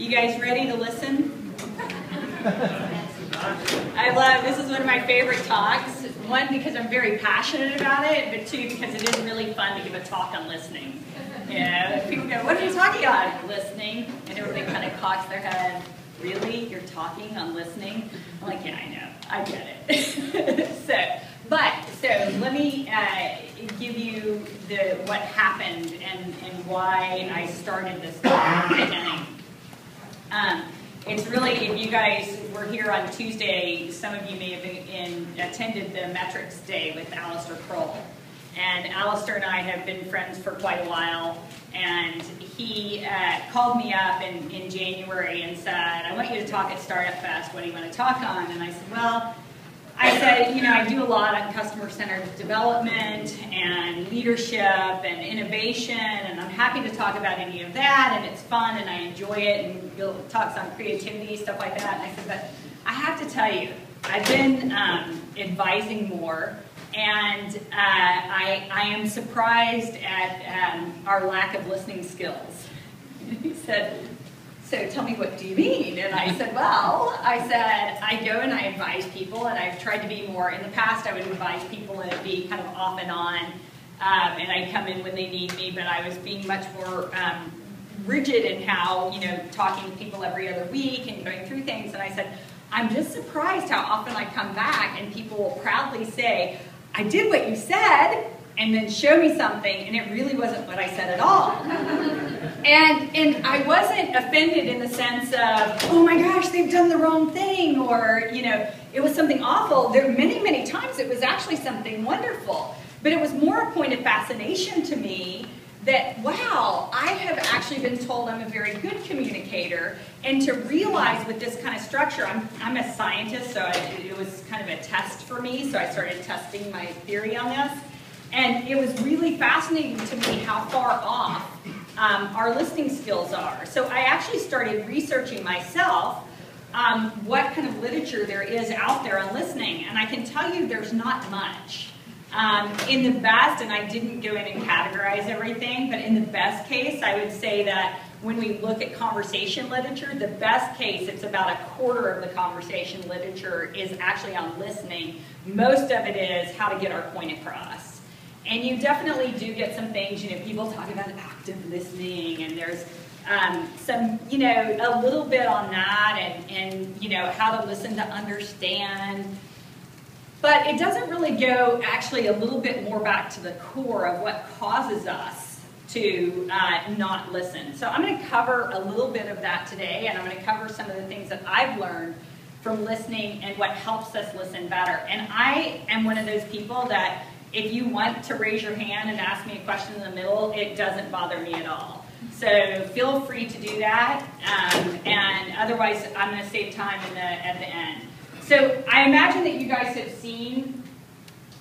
You guys ready to listen? I love, this is one of my favorite talks. One, because I'm very passionate about it, but two, because it is really fun to give a talk on listening. Yeah, people go, what are you talking on? Listening. And everybody kind of cocks their head. Really? You're talking on listening? I'm like, yeah, I know. I get it. so, but, so let me uh, give you the what happened and, and why I started this talk. Um, it's really, if you guys were here on Tuesday, some of you may have in, attended the Metrics Day with Alistair Croll. And Alistair and I have been friends for quite a while. And he uh, called me up in, in January and said, I want you to talk at Startup Fest. What do you want to talk on? And I said, well, I said, you know, I do a lot on customer-centered development and leadership and innovation, and I'm happy to talk about any of that, and it's fun, and I enjoy it, and Bill talks on creativity, stuff like that. And I said, but I have to tell you, I've been um, advising more, and uh, I, I am surprised at um, our lack of listening skills. he said, so tell me what do you mean? And I said, well, I said, I go and I advise people and I've tried to be more, in the past I would advise people and it'd be kind of off and on um, and I'd come in when they need me, but I was being much more um, rigid in how, you know, talking to people every other week and going through things. And I said, I'm just surprised how often I come back and people will proudly say, I did what you said, and then show me something, and it really wasn't what I said at all. and, and I wasn't offended in the sense of, oh my gosh, they've done the wrong thing, or, you know, it was something awful. There many, many times it was actually something wonderful. But it was more a point of fascination to me that, wow, I have actually been told I'm a very good communicator, and to realize with this kind of structure, I'm, I'm a scientist, so I, it was kind of a test for me, so I started testing my theory on this. And it was really fascinating to me how far off um, our listening skills are. So I actually started researching myself um, what kind of literature there is out there on listening. And I can tell you there's not much. Um, in the best, and I didn't go in and categorize everything, but in the best case, I would say that when we look at conversation literature, the best case, it's about a quarter of the conversation literature is actually on listening. Most of it is how to get our point across. And you definitely do get some things, you know, people talk about active listening, and there's um, some, you know, a little bit on that, and, and, you know, how to listen to understand. But it doesn't really go actually a little bit more back to the core of what causes us to uh, not listen. So I'm going to cover a little bit of that today, and I'm going to cover some of the things that I've learned from listening and what helps us listen better. And I am one of those people that if you want to raise your hand and ask me a question in the middle, it doesn't bother me at all. So feel free to do that, um, and otherwise I'm going to save time the, at the end. So I imagine that you guys have seen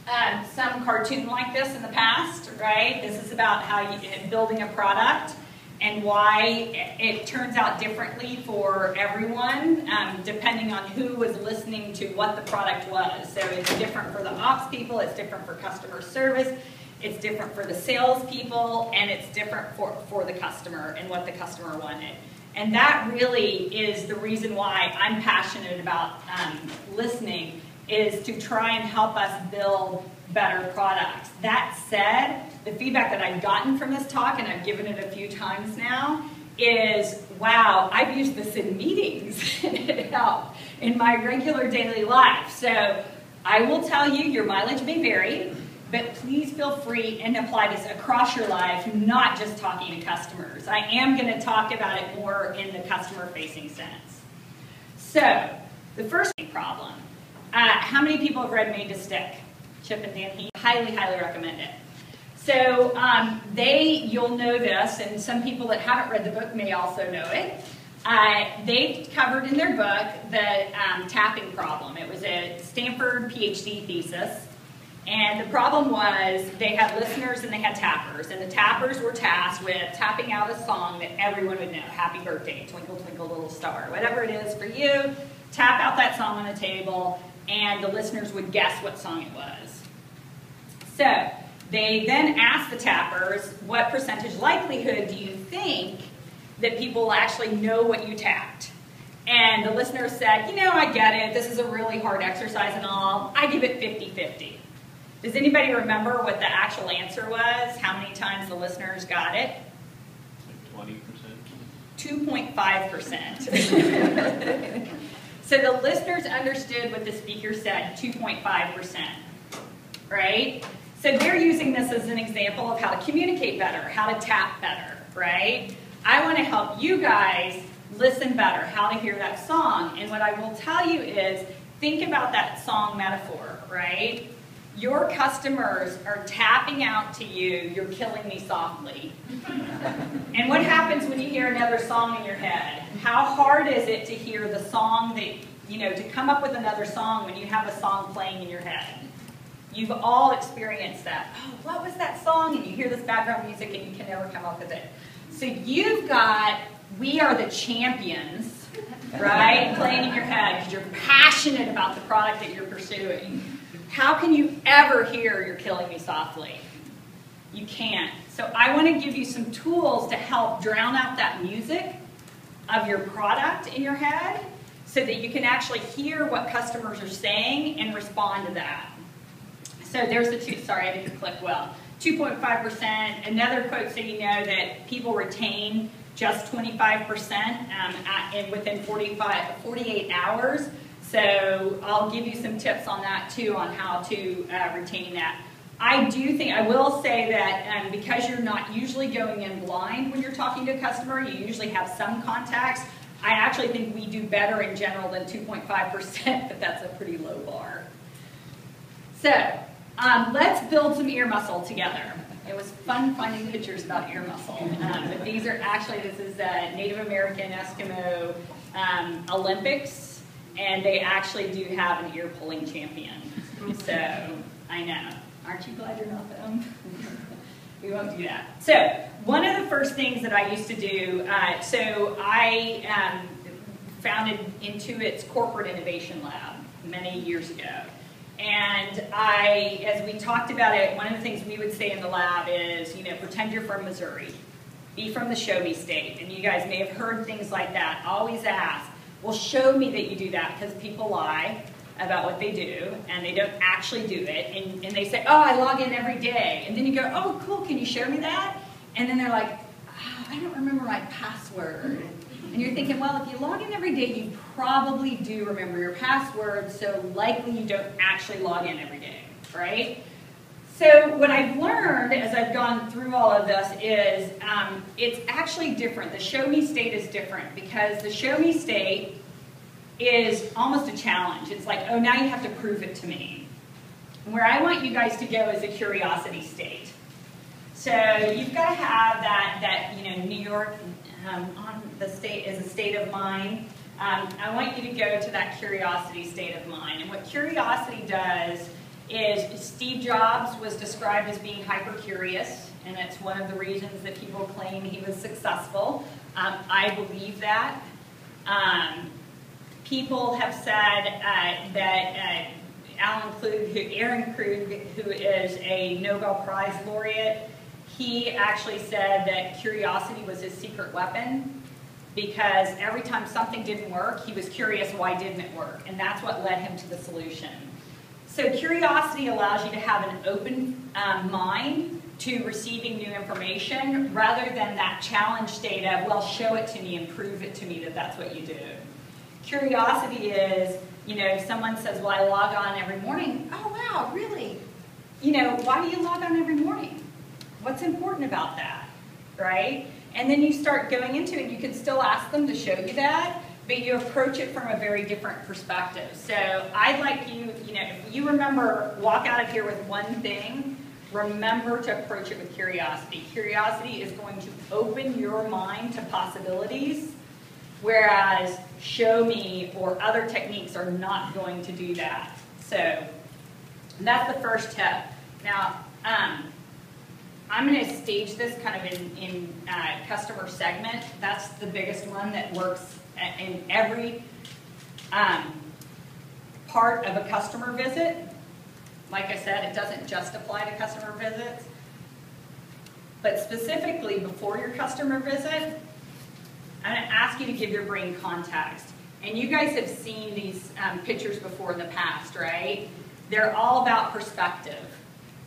um, some cartoon like this in the past, right? This is about how you building a product and why it turns out differently for everyone, um, depending on who was listening to what the product was. So it's different for the ops people, it's different for customer service, it's different for the sales people, and it's different for, for the customer and what the customer wanted. And that really is the reason why I'm passionate about um, listening, is to try and help us build better products. That said, the feedback that I've gotten from this talk, and I've given it a few times now, is wow, I've used this in meetings and it helped in my regular daily life. So I will tell you, your mileage may vary, but please feel free and apply this across your life, not just talking to customers. I am going to talk about it more in the customer facing sense. So, the first problem uh, how many people have read Made to Stick? Chip and Dan Heath? Highly, highly recommend it. So um, they, you'll know this, and some people that haven't read the book may also know it. Uh, they covered in their book the um, tapping problem. It was a Stanford PhD thesis. And the problem was they had listeners and they had tappers. And the tappers were tasked with tapping out a song that everyone would know. Happy birthday, twinkle, twinkle, little star. Whatever it is for you, tap out that song on the table and the listeners would guess what song it was. So they then asked the tappers, what percentage likelihood do you think that people actually know what you tapped. And the listener said, you know, I get it. This is a really hard exercise and all. I give it 50-50. Does anybody remember what the actual answer was? How many times the listeners got it? 20%. 2.5%. so the listeners understood what the speaker said, 2.5%, right? So they're using this as an example of how to communicate better, how to tap better, right? I want to help you guys listen better, how to hear that song. And what I will tell you is think about that song metaphor, right? Your customers are tapping out to you, you're killing me softly. and what happens when you hear another song in your head? How hard is it to hear the song that, you know, to come up with another song when you have a song playing in your head? You've all experienced that. Oh, what was that song? And you hear this background music and you can never come up with it. So you've got we are the champions, right? Playing in your head because you're passionate about the product that you're pursuing. How can you ever hear you're killing me softly? You can't. So I want to give you some tools to help drown out that music of your product in your head so that you can actually hear what customers are saying and respond to that. So there's the two, sorry, I didn't click well. 2.5%, another quote so you know that people retain just 25% um, at, within 45, 48 hours. So I'll give you some tips on that too, on how to uh, retain that. I do think, I will say that um, because you're not usually going in blind when you're talking to a customer, you usually have some contacts. I actually think we do better in general than 2.5%, but that's a pretty low bar. So um, let's build some ear muscle together. It was fun finding pictures about ear muscle. Um, but these are actually, this is a Native American Eskimo um, Olympics, and they actually do have an ear pulling champion. So I know. Aren't you glad you're not them? we won't do that. So one of the first things that I used to do, uh, so I um, founded Intuit's corporate innovation lab many years ago. And I, as we talked about it, one of the things we would say in the lab is, you know, pretend you're from Missouri. Be from the show me state. And you guys may have heard things like that. Always ask, well, show me that you do that because people lie about what they do and they don't actually do it. And, and they say, oh, I log in every day. And then you go, oh, cool, can you show me that? And then they're like, oh, I don't remember my password. And you're thinking, well, if you log in every day, you probably do remember your password, so likely you don't actually log in every day, right? So what I've learned as I've gone through all of this is um, it's actually different. The show me state is different because the show me state is almost a challenge. It's like, oh, now you have to prove it to me. And where I want you guys to go is a curiosity state. So you've got to have that, that you know, New York um, on the state is a state of mind. Um, I want you to go to that curiosity state of mind. And what curiosity does is Steve Jobs was described as being hyper curious, and it's one of the reasons that people claim he was successful. Um, I believe that. Um, people have said uh, that uh, Alan Krug, who, Aaron Klug, who is a Nobel Prize laureate, he actually said that curiosity was his secret weapon because every time something didn't work, he was curious why didn't it work, and that's what led him to the solution. So curiosity allows you to have an open um, mind to receiving new information rather than that challenge of, well, show it to me and prove it to me that that's what you do. Curiosity is, you know, if someone says, well, I log on every morning. Oh, wow, really? You know, why do you log on every morning? What's important about that, right? And then you start going into it, you can still ask them to show you that, but you approach it from a very different perspective. So I'd like you, you know, if you remember, walk out of here with one thing, remember to approach it with curiosity. Curiosity is going to open your mind to possibilities, whereas show me or other techniques are not going to do that. So that's the first tip. Now, um, I'm going to stage this kind of in, in uh, customer segment. That's the biggest one that works in every um, part of a customer visit. Like I said, it doesn't just apply to customer visits. But specifically before your customer visit, I'm going to ask you to give your brain context. And you guys have seen these um, pictures before in the past, right? They're all about perspective.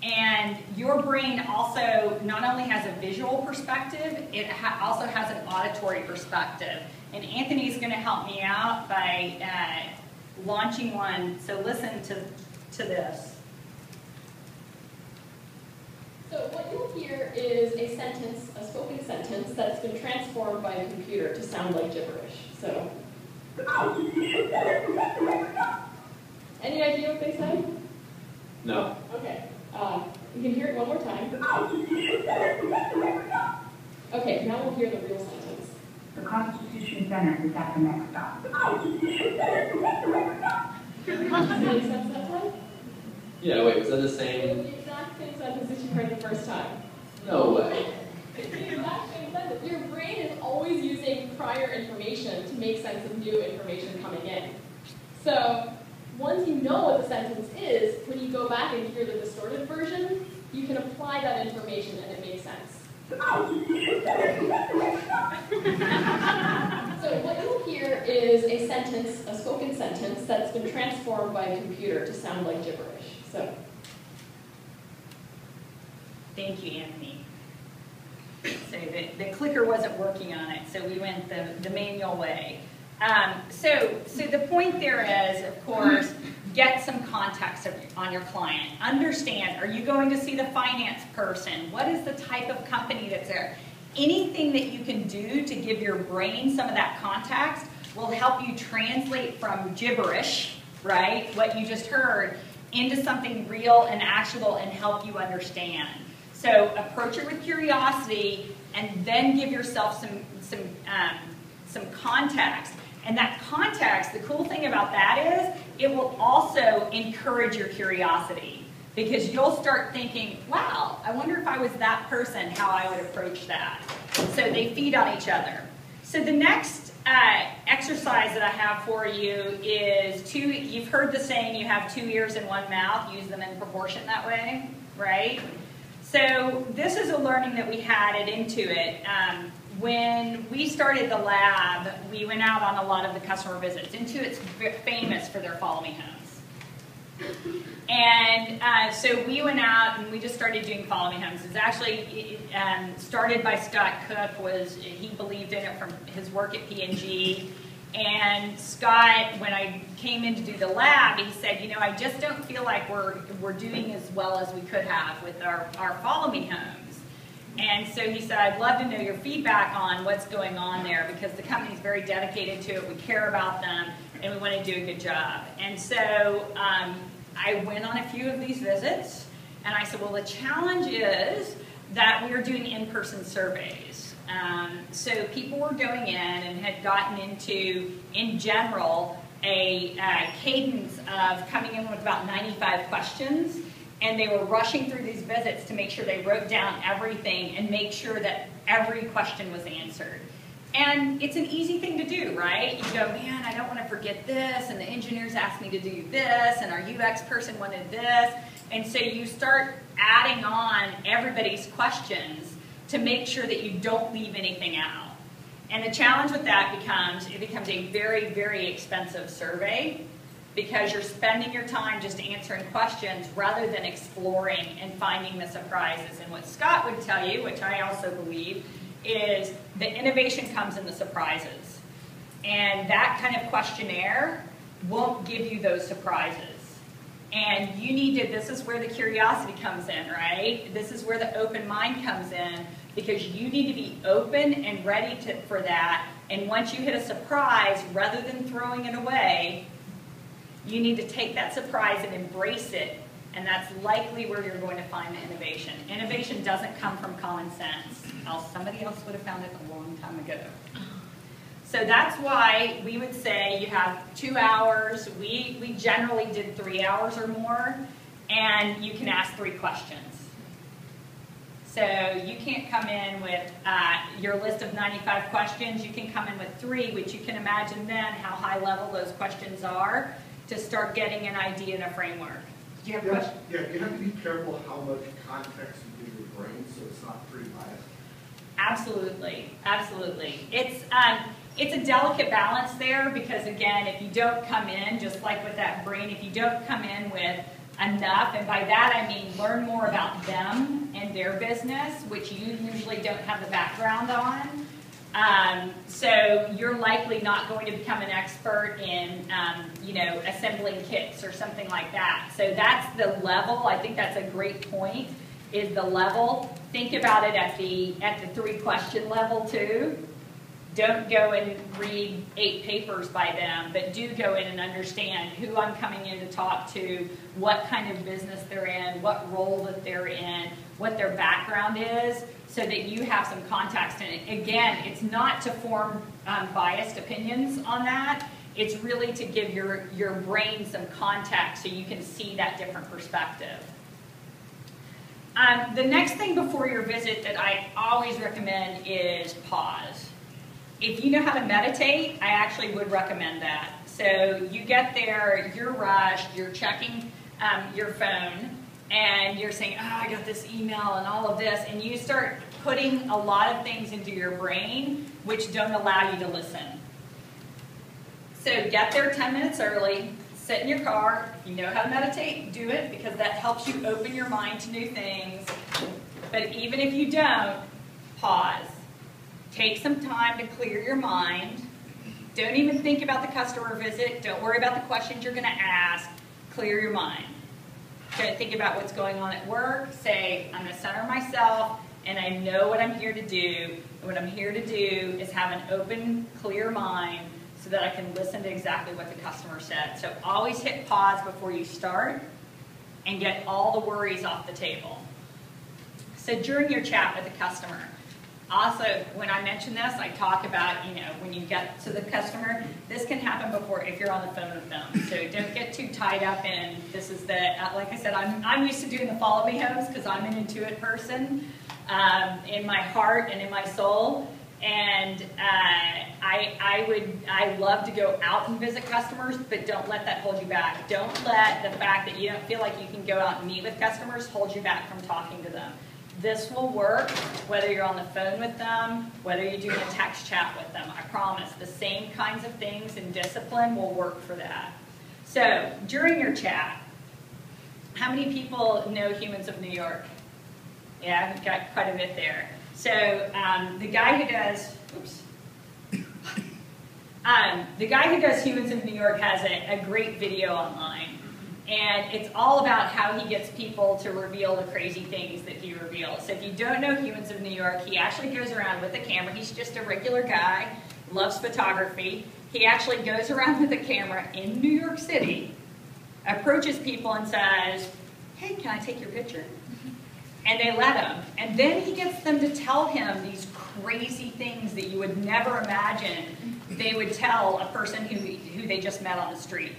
And your brain also not only has a visual perspective, it ha also has an auditory perspective. And Anthony is going to help me out by uh, launching one. So listen to, to this. So what you'll hear is a sentence, a spoken sentence, that's been transformed by a computer to sound like gibberish. So, any idea what they say? No. Okay, uh, you can hear it one more time. Okay, now we'll hear the real sentence. The Constitution Center is at the next stop. Does it make sense that time? Yeah, wait, was that the It's same? the exact same sentence that you heard the first time. No way. The exact same sentence. Your brain is always using prior information to make sense of new information coming in. So once you know what the sentence is, when you go back and hear the distorted version, you can apply that information and it makes sense. So what you'll hear is a sentence, a spoken sentence, that's been transformed by a computer to sound like gibberish. So Thank you, Anthony. So the, the clicker wasn't working on it, so we went the, the manual way. Um, so, so the point there is, of course, get some context on your client. Understand, are you going to see the finance person? What is the type of company that's there? Anything that you can do to give your brain some of that context will help you translate from gibberish, right, what you just heard, into something real and actual and help you understand. So approach it with curiosity and then give yourself some, some, um, some context. And that context, the cool thing about that is it will also encourage your curiosity because you'll start thinking, wow, I wonder if I was that person, how I would approach that. So they feed on each other. So the next uh, exercise that I have for you is two, you've heard the saying you have two ears and one mouth, use them in proportion that way, right? So this is a learning that we had at Intuit. Um, when we started the lab, we went out on a lot of the customer visits. Intuit's famous for their follow me homes. And uh, so we went out and we just started doing follow me homes. It's actually um, started by Scott Cook. Was he believed in it from his work at P&G. And Scott, when I came in to do the lab, he said, you know, I just don't feel like we're we're doing as well as we could have with our, our follow me homes. And so he said, I'd love to know your feedback on what's going on there because the company's very dedicated to it. We care about them and we want to do a good job. And so um, I went on a few of these visits and I said, well, the challenge is that we are doing in-person surveys. Um, so people were going in and had gotten into, in general, a uh, cadence of coming in with about 95 questions and they were rushing through these visits to make sure they wrote down everything and make sure that every question was answered. And it's an easy thing to do, right? You go, man, I don't want to forget this, and the engineers asked me to do this, and our UX person wanted this. And so you start adding on everybody's questions to make sure that you don't leave anything out. And the challenge with that becomes, it becomes a very, very expensive survey because you're spending your time just answering questions rather than exploring and finding the surprises. And what Scott would tell you, which I also believe, is the innovation comes in the surprises. And that kind of questionnaire won't give you those surprises. And you need to, this is where the curiosity comes in, right? This is where the open mind comes in because you need to be open and ready to, for that. And once you hit a surprise, rather than throwing it away, you need to take that surprise and embrace it, and that's likely where you're going to find the innovation. Innovation doesn't come from common sense. Else somebody else would have found it a long time ago. So that's why we would say you have two hours. We, we generally did three hours or more, and you can ask three questions. So you can't come in with uh, your list of 95 questions. You can come in with three, which you can imagine then how high level those questions are to start getting an idea and a framework. Do you have Yeah, yeah, you have to be careful how much context you give your brain so it's not pretty biased. Absolutely, absolutely. It's um, it's a delicate balance there because again, if you don't come in, just like with that brain, if you don't come in with enough, and by that I mean learn more about them and their business, which you usually don't have the background on. Um, so you're likely not going to become an expert in, um, you know, assembling kits or something like that. So that's the level. I think that's a great point. Is the level? Think about it at the at the three question level too. Don't go and read eight papers by them, but do go in and understand who I'm coming in to talk to, what kind of business they're in, what role that they're in, what their background is, so that you have some context. And again, it's not to form um, biased opinions on that. It's really to give your, your brain some context so you can see that different perspective. Um, the next thing before your visit that I always recommend is pause. If you know how to meditate, I actually would recommend that. So you get there, you're rushed, you're checking um, your phone, and you're saying, oh, I got this email and all of this, and you start putting a lot of things into your brain which don't allow you to listen. So get there 10 minutes early, sit in your car. You know how to meditate, do it because that helps you open your mind to new things. But even if you don't, pause. Take some time to clear your mind. Don't even think about the customer visit. Don't worry about the questions you're going to ask. Clear your mind. Don't think about what's going on at work. Say, I'm going to center myself and I know what I'm here to do. And what I'm here to do is have an open, clear mind so that I can listen to exactly what the customer said. So always hit pause before you start and get all the worries off the table. So during your chat with the customer, also, when I mention this, I talk about, you know, when you get to the customer, this can happen before if you're on the phone with them. So don't get too tied up in, this is the, like I said, I'm, I'm used to doing the follow me homes because I'm an intuitive person um, in my heart and in my soul. And uh, I, I would, I love to go out and visit customers, but don't let that hold you back. Don't let the fact that you don't feel like you can go out and meet with customers hold you back from talking to them. This will work whether you're on the phone with them, whether you're doing a text chat with them. I promise the same kinds of things and discipline will work for that. So during your chat, how many people know Humans of New York? Yeah, we've got quite a bit there. So um, the guy who does, oops. Um, the guy who does Humans of New York has a, a great video online. And it's all about how he gets people to reveal the crazy things that he reveals. So if you don't know Humans of New York, he actually goes around with a camera. He's just a regular guy, loves photography. He actually goes around with a camera in New York City, approaches people and says, hey, can I take your picture? And they let him. And then he gets them to tell him these crazy things that you would never imagine they would tell a person who, who they just met on the street.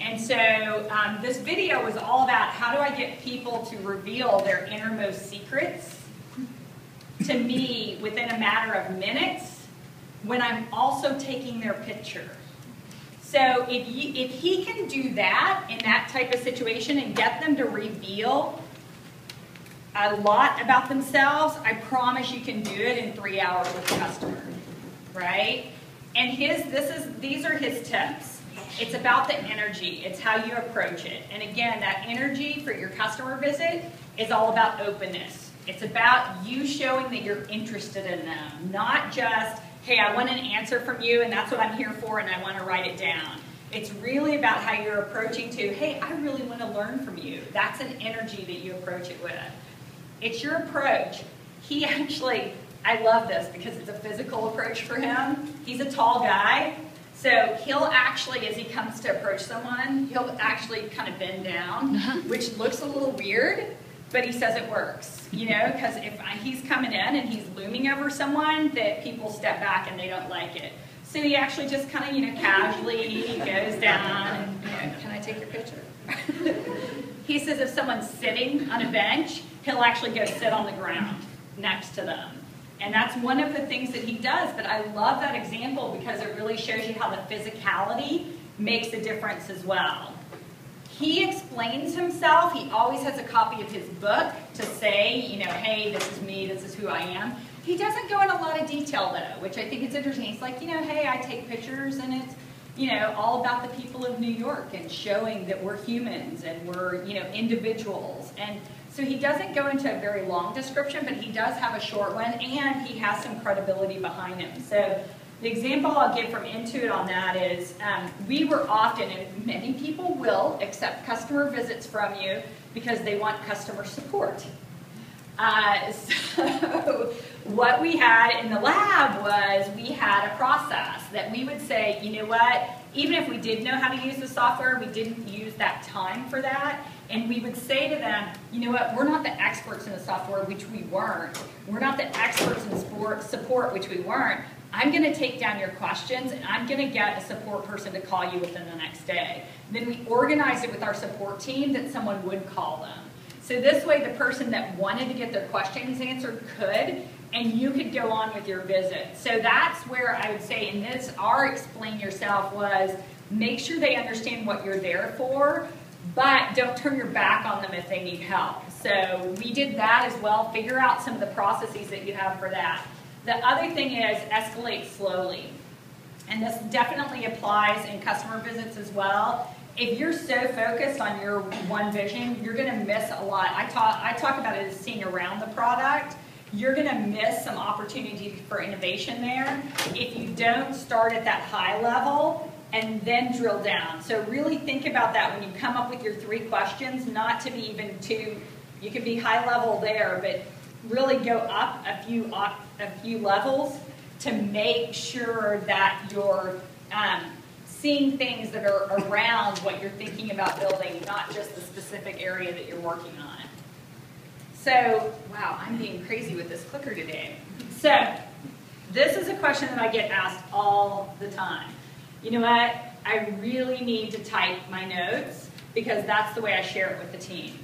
And so um, this video was all about how do I get people to reveal their innermost secrets to me within a matter of minutes when I'm also taking their picture. So if, you, if he can do that in that type of situation and get them to reveal a lot about themselves, I promise you can do it in three hours with a customer, right? And his, this is, these are his tips. It's about the energy. It's how you approach it. And again, that energy for your customer visit is all about openness. It's about you showing that you're interested in them, not just, hey, I want an answer from you and that's what I'm here for and I want to write it down. It's really about how you're approaching to, hey, I really want to learn from you. That's an energy that you approach it with. It's your approach. He actually, I love this because it's a physical approach for him. He's a tall guy, so he'll actually, as he comes to approach someone, he'll actually kind of bend down, uh-huh. which looks a little weird, but he says it works, you know, because if he's coming in and he's looming over someone, that people step back and they don't like it. So he actually just kind of, you know, casually goes down and, you know, can I take your picture? he says if someone's sitting on a bench, he'll actually go sit on the ground next to them. And that's one of the things that he does, but I love that example because it really shows you how the physicality makes a difference as well. He explains himself. He always has a copy of his book to say, you know, hey, this is me, this is who I am. He doesn't go in a lot of detail though, which I think is interesting. He's like, you know, hey, I take pictures and it's, you know, all about the people of New York and showing that we're humans and we're, you know, individuals. And so he doesn't go into a very long description, but he does have a short one and he has some credibility behind him. So the example I'll give from Intuit on that is um, we were often, and many people will, accept customer visits from you because they want customer support. Uh, so what we had in the lab was we had a process that we would say, you know what, even if we did know how to use the software, we didn't use that time for that. And we would say to them, you know what, we're not the experts in the software, which we weren't. We're not the experts in support, which we weren't. I'm going to take down your questions and I'm going to get a support person to call you within the next day. Then we organized it with our support team that someone would call them. So this way the person that wanted to get their questions answered could, and you could go on with your visit. So that's where I would say in this, our explain yourself was make sure they understand what you're there for, but don't turn your back on them if they need help. So we did that as well, figure out some of the processes that you have for that. The other thing is escalate slowly. And this definitely applies in customer visits as well. If you're so focused on your one vision, you're going to miss a lot. I talk, I talk about it as seeing around the product. You're going to miss some opportunity for innovation there if you don't start at that high level and then drill down. So really think about that when you come up with your three questions, not to be even too, you can be high level there, but really go up a few, up a few levels to make sure that you're um, seeing things that are around what you're thinking about building, not just the specific area that you're working on. So, wow, I'm being crazy with this clicker today. So, this is a question that I get asked all the time. You know what? I really need to type my notes because that's the way I share it with the team.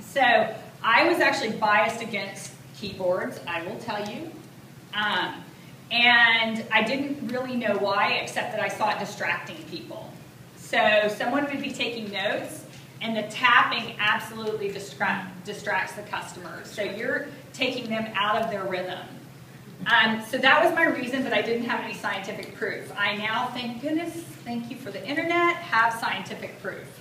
So, I was actually biased against keyboards, I will tell you. Um, and I didn't really know why, except that I saw it distracting people. So someone would be taking notes, and the tapping absolutely distract, distracts the customers. So you're taking them out of their rhythm. Um, so that was my reason, but I didn't have any scientific proof. I now, thank goodness, thank you for the internet, have scientific proof.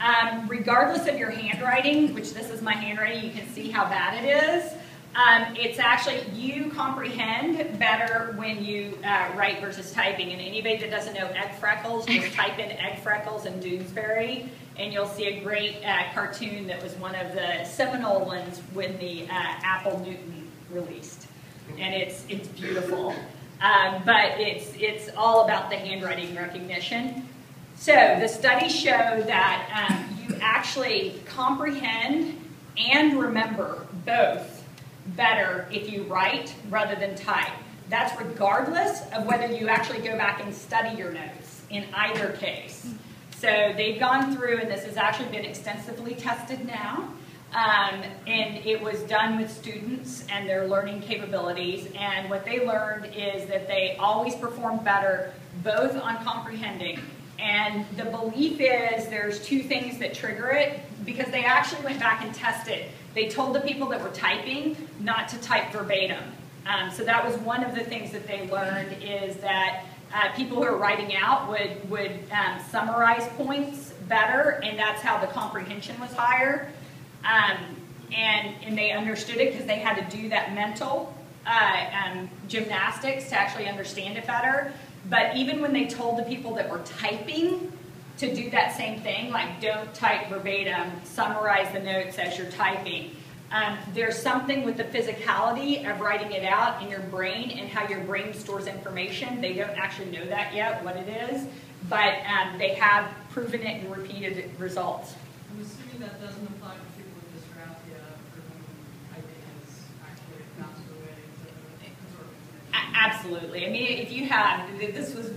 Um, regardless of your handwriting, which this is my handwriting, you can see how bad it is. Um, it's actually, you comprehend better when you uh, write versus typing. And anybody that doesn't know egg freckles, just type in egg freckles in Doonesbury, and you'll see a great uh, cartoon that was one of the seminal ones when the uh, Apple Newton released. And it's, it's beautiful. Um, but it's, it's all about the handwriting recognition. So the studies show that um, you actually comprehend and remember both better if you write rather than type. That's regardless of whether you actually go back and study your notes in either case. So they've gone through, and this has actually been extensively tested now, um, and it was done with students and their learning capabilities, and what they learned is that they always perform better both on comprehending and the belief is there's two things that trigger it because they actually went back and tested. They told the people that were typing not to type verbatim. Um, so that was one of the things that they learned is that uh, people who are writing out would, would um, summarize points better, and that's how the comprehension was higher. Um, and, and they understood it because they had to do that mental uh, um, gymnastics to actually understand it better. But even when they told the people that were typing to do that same thing, like don't type verbatim, summarize the notes as you're typing, um, there's something with the physicality of writing it out in your brain and how your brain stores information. They don't actually know that yet, what it is, but um, they have proven it in repeated results. I'm assuming that doesn't apply to people with dysgraphia for whom typing is actually a faster way to absorb Absolutely. I mean, if you have, this was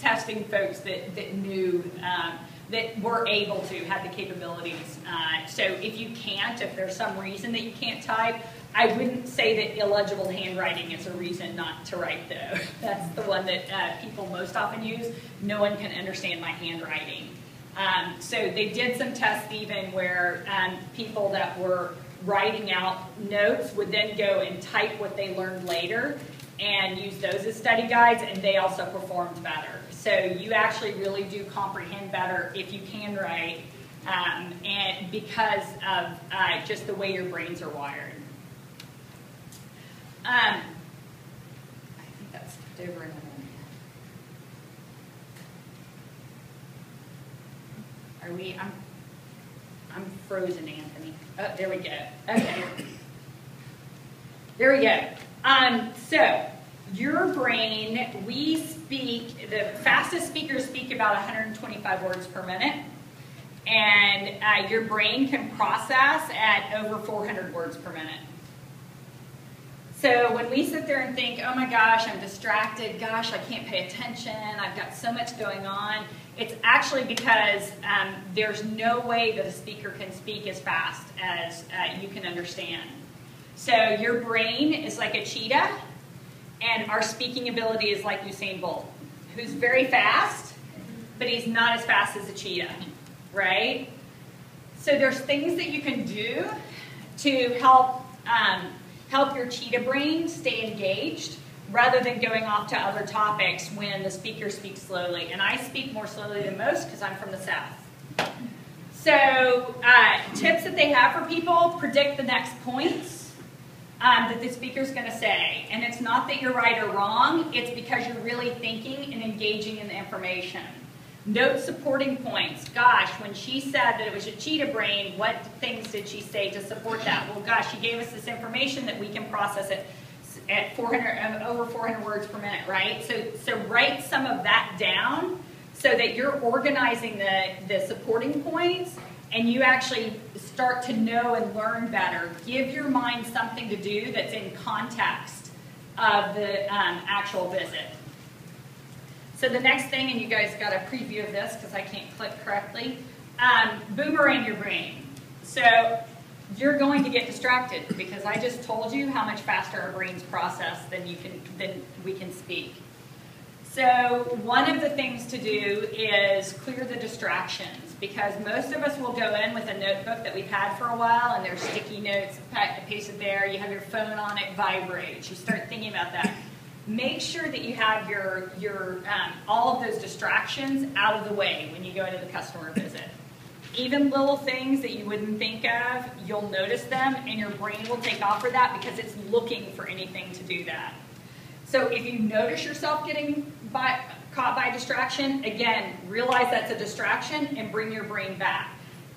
testing folks that, that knew, um, that were able to, had the capabilities. Uh, so if you can't, if there's some reason that you can't type, I wouldn't say that illegible handwriting is a reason not to write though. That's the one that uh, people most often use. No one can understand my handwriting. Um, so they did some tests even where um, people that were writing out notes would then go and type what they learned later and use those as study guides, and they also performed better. So you actually really do comprehend better if you can write, um, and because of uh, just the way your brains are wired. Um, I think that's over another Are we? I'm. I'm frozen, Anthony. Oh, there we go. Okay. There we go. Um, so, your brain, we speak, the fastest speakers speak about 125 words per minute, and uh, your brain can process at over 400 words per minute. So when we sit there and think, oh my gosh, I'm distracted, gosh, I can't pay attention, I've got so much going on, it's actually because um, there's no way that a speaker can speak as fast as uh, you can understand. So your brain is like a cheetah, and our speaking ability is like Usain Bolt, who's very fast, but he's not as fast as a cheetah, right? So there's things that you can do to help um, help your cheetah brain stay engaged rather than going off to other topics when the speaker speaks slowly. And I speak more slowly than most because I'm from the South. So uh, tips that they have for people, predict the next points um, that the speaker's going to say. And it's not that you're right or wrong, it's because you're really thinking and engaging in the information. Note supporting points. Gosh, when she said that it was a cheetah brain, what things did she say to support that? Well, gosh, she gave us this information that we can process it at 400, over 400 words per minute, right? So, so write some of that down so that you're organizing the, the supporting points and you actually start to know and learn better. Give your mind something to do that's in context of the um, actual visit. So the next thing, and you guys got a preview of this because I can't click correctly, um, boomerang your brain. So you're going to get distracted because I just told you how much faster our brains process than you can than we can speak. So one of the things to do is clear the distractions because most of us will go in with a notebook that we've had for a while and there's sticky notes pasted there. You have your phone on it vibrates. You start thinking about that make sure that you have your, your um, all of those distractions out of the way when you go into the customer visit. Even little things that you wouldn't think of, you'll notice them and your brain will take off for that because it's looking for anything to do that. So if you notice yourself getting by, caught by distraction, again, realize that's a distraction and bring your brain back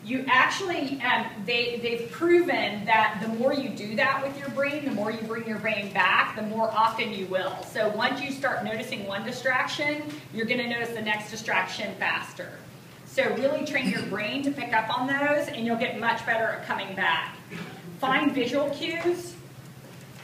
you actually, um, they, they've proven that the more you do that with your brain, the more you bring your brain back, the more often you will. So once you start noticing one distraction, you're going to notice the next distraction faster. So really train your brain to pick up on those, and you'll get much better at coming back. Find visual cues.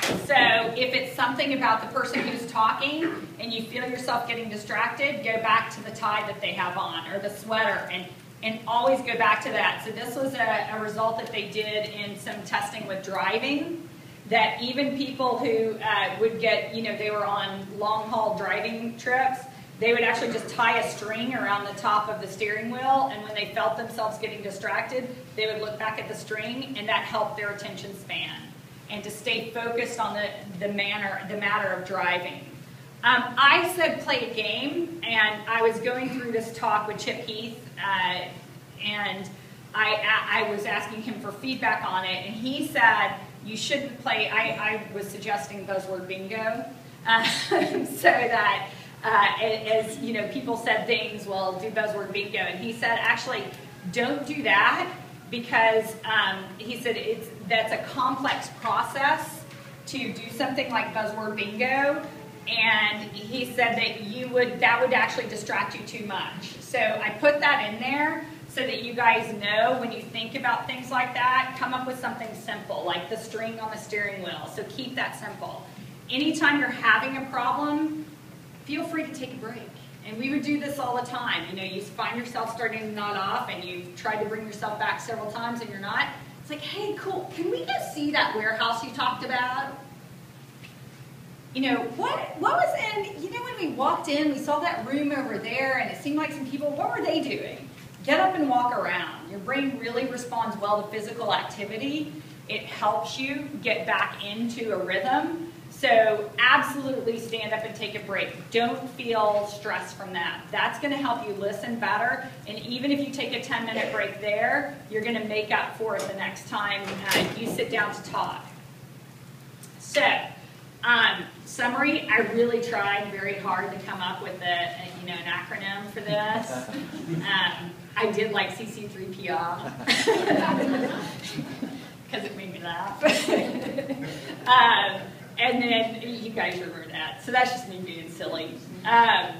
So if it's something about the person who's talking and you feel yourself getting distracted, go back to the tie that they have on or the sweater and and always go back to that. So this was a, a, result that they did in some testing with driving, that even people who uh, would get, you know, they were on long haul driving trips, they would actually just tie a string around the top of the steering wheel, and when they felt themselves getting distracted, they would look back at the string, and that helped their attention span, and to stay focused on the, the manner, the matter of driving. Um, I said play a game, and I was going through this talk with Chip Heath, uh, and I, I was asking him for feedback on it, and he said you shouldn't play. I, I was suggesting buzzword bingo, uh, so that uh, as you know, people said things. Well, do buzzword bingo, and he said actually don't do that because um, he said it's that's a complex process to do something like buzzword bingo and he said that you would that would actually distract you too much. So I put that in there so that you guys know when you think about things like that, come up with something simple, like the string on the steering wheel. So keep that simple. Anytime you're having a problem, feel free to take a break. And we would do this all the time. You know, you find yourself starting to nod off and you've tried to bring yourself back several times and you're not. It's like, hey, cool, can we go see that warehouse you talked about? you know, what what was in, you know, when we walked in, we saw that room over there and it seemed like some people, what were they doing? Get up and walk around. Your brain really responds well to physical activity. It helps you get back into a rhythm. So absolutely stand up and take a break. Don't feel stress from that. That's going to help you listen better. And even if you take a 10 minute break there, you're going to make up for it the next time uh, you sit down to talk. So, um, summary, I really tried very hard to come up with a, a you know an acronym for this. Um, I did like CC3PR because it made me laugh. um, and then you guys remember that, so that's just me being silly. Um,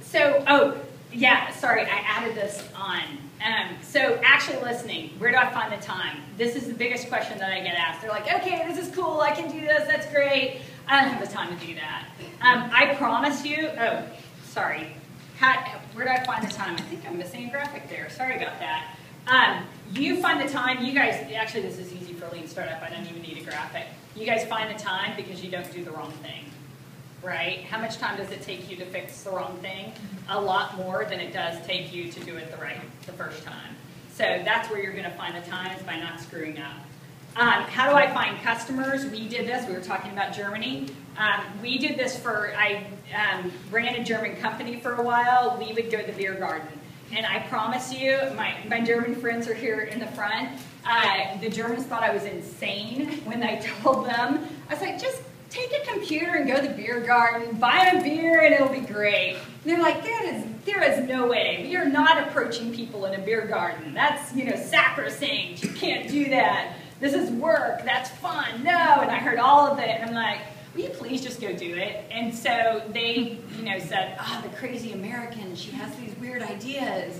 so, oh yeah, sorry, I added this on. Um, so actually listening, where do I find the time? This is the biggest question that I get asked. They're like, okay, this is cool, I can do this, that's great. I don't have the time to do that. Um, I promise you, oh, sorry. How, where do I find the time? I think I'm missing a graphic there, sorry about that. Um, you find the time, you guys, actually this is easy for Lean Startup, I don't even need a graphic. You guys find the time because you don't do the wrong thing right? How much time does it take you to fix the wrong thing? A lot more than it does take you to do it the right the first time. So that's where you're going to find the time is by not screwing up. Um, how do I find customers? We did this. We were talking about Germany. Um, we did this for, I um, ran a German company for a while. We would go to the beer garden. And I promise you, my, my German friends are here in the front. Uh, the Germans thought I was insane when I told them. I was like, just take a computer and go to the beer garden, buy a beer, and it'll be great. And they're like, that is, there is no way. We are not approaching people in a beer garden. That's, you know, sacrosanct. You can't do that. This is work. That's fun. No. And I heard all of it, and I'm like, will you please just go do it? And so they, you know, said, oh, the crazy American, she has these weird ideas.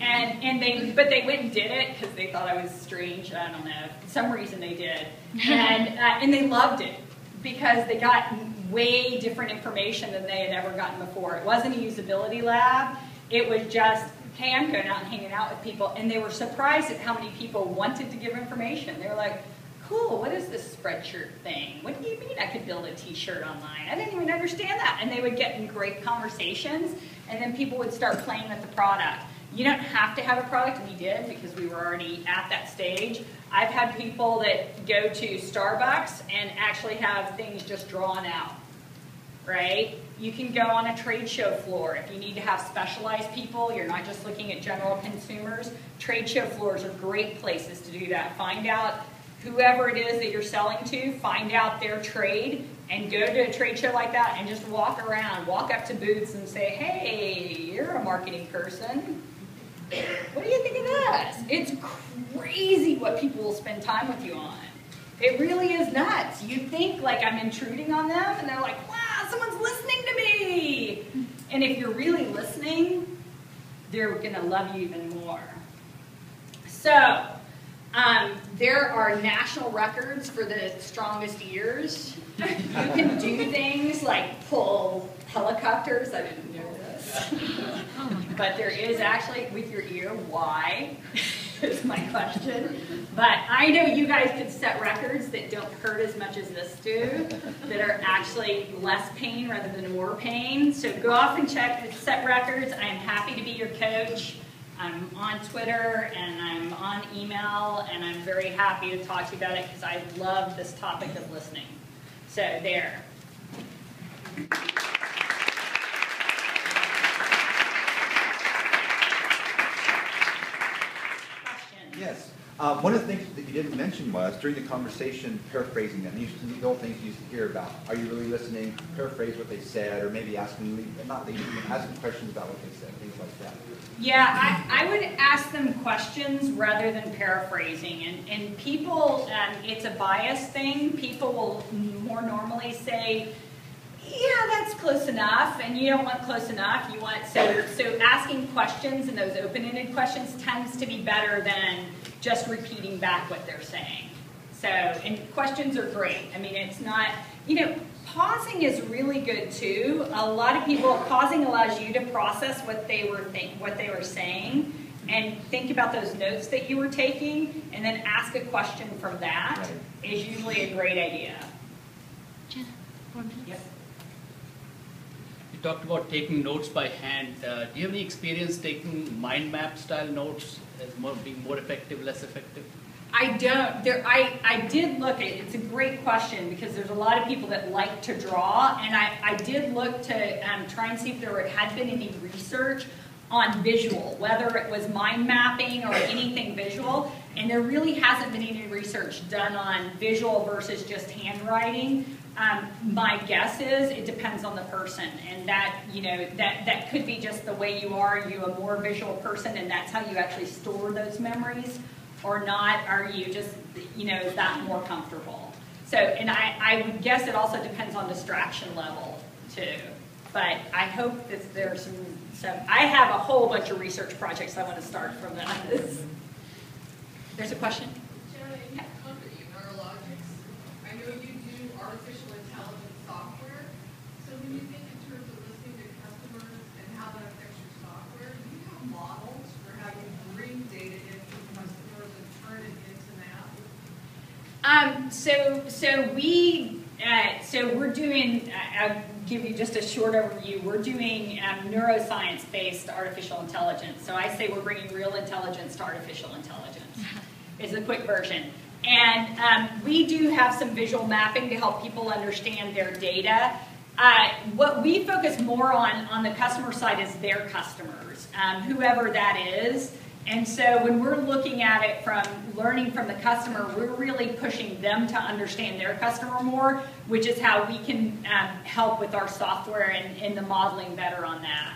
And, and they, but they went and did it because they thought I was strange. I don't know. For some reason they did. And, uh, and they loved it because they got way different information than they had ever gotten before. It wasn't a usability lab. It was just, hey, I'm going out and hanging out with people. And they were surprised at how many people wanted to give information. They were like, cool, what is this Spreadshirt thing? What do you mean I could build a t-shirt online? I didn't even understand that. And they would get in great conversations, and then people would start playing with the product. You don't have to have a product. We did because we were already at that stage. I've had people that go to Starbucks and actually have things just drawn out, right? You can go on a trade show floor. If you need to have specialized people, you're not just looking at general consumers. Trade show floors are great places to do that. Find out whoever it is that you're selling to, find out their trade, and go to a trade show like that and just walk around. Walk up to booths and say, hey, you're a marketing person what do you think of this? It's crazy what people will spend time with you on. It really is nuts. You think like I'm intruding on them, and they're like, wow, someone's listening to me. And if you're really listening, they're going to love you even more. So, um, there are national records for the strongest ears. You can do things like pull helicopters. I didn't know this. but there is actually, with your ear, why is my question. But I know you guys could set records that don't hurt as much as this do, that are actually less pain rather than more pain. So go off and check set records. I am happy to be your coach. I'm on Twitter and I'm on email and I'm very happy to talk to you about it because I love this topic of listening. So there. Yes. Uh, one of the things that you didn't mention was during the conversation, paraphrasing them. These the old things you used to hear about. Are you really listening? Paraphrase what they said, or maybe asking, them not leading, asking questions about what they said, things like that. Yeah, I, I would ask them questions rather than paraphrasing. And, and people, um, it's a bias thing. People will more normally say, yeah, that's close enough, and you don't want close enough. You want so so asking questions and those open-ended questions tends to be better than just repeating back what they're saying. So and questions are great. I mean, it's not you know pausing is really good too. A lot of people pausing allows you to process what they were think what they were saying and think about those notes that you were taking, and then ask a question from that right. is usually a great idea. Jenna, four minutes. Yep You talked about taking notes by hand. Uh, do you have any experience taking mind map style notes as more, being more effective, less effective? I don't. There, I, I did look at. It's a great question because there's a lot of people that like to draw, and I, I did look to um, try and see if there had been any research on visual, whether it was mind mapping or anything visual, and there really hasn't been any research done on visual versus just handwriting. Um, my guess is it depends on the person, and that you know that that could be just the way you are. Are you a more visual person, and that's how you actually store those memories, or not? Are you just you know that more comfortable? So, and I, I would guess it also depends on distraction level too. But I hope that there's some, some. I have a whole bunch of research projects I want to start from that. There's a question. Jenna, in your company, Nara Logics, I know you do artificial intelligence software. So when you think in terms of listening to customers and how that affects your software, do you have models for how you bring data in from customers and turn it into an app? Um, so, so we, uh, so we're doing, uh, I'll give you just a short overview. We're doing um, neuroscience-based artificial intelligence. So I say we're bringing real intelligence to artificial intelligence, is the quick version. And um, we do have some visual mapping to help people understand their data. Uh, what we focus more on on the customer side is their customers, um, whoever that is. And so when we're looking at it from learning from the customer, we're really pushing them to understand their customer more, which is how we can um, help with our software and, and the modeling better on that.